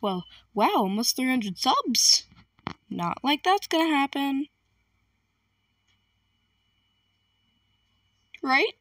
Well, wow, almost 300 subs. Not like that's gonna happen. Right?